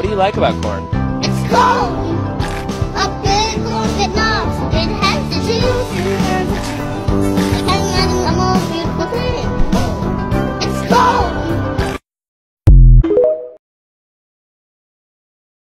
What do you like about corn? It's cold. A big corn. It has the juice. Beautiful.